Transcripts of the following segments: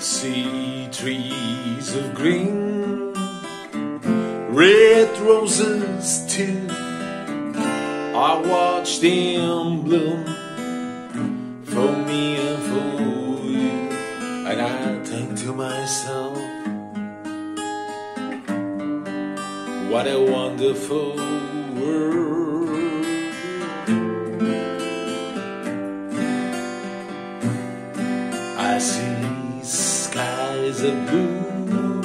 see trees of green, red roses too. I watch them bloom for me and for you, and I think to myself, what a wonderful world. I see skies of blue,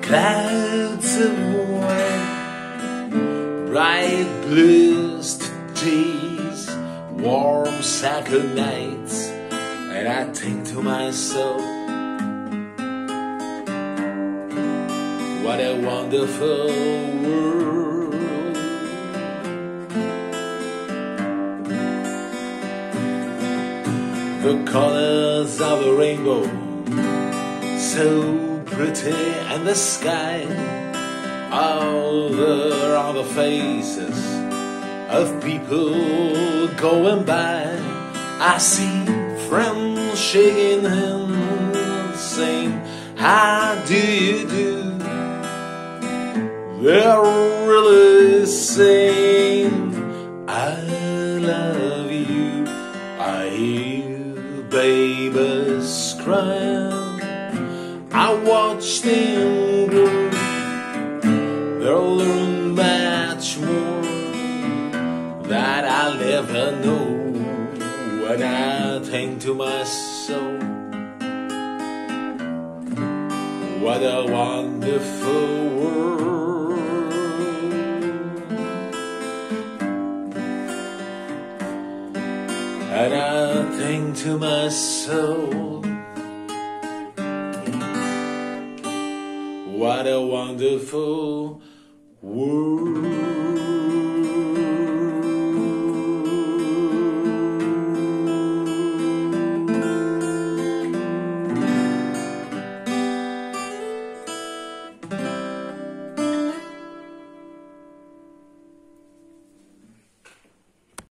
clouds of white, bright blues days, warm summer nights, and I think to myself, what a wonderful world. The colors of the rainbow, so pretty, and the sky. All there are the faces of people going by. I see friends shaking hands, saying, How do you do? They're really saying, I love you. I babies crying. I watch them grow. They'll learn much more that I'll never know. When I think to myself, what a wonderful world. And I think to my soul. what a wonderful world.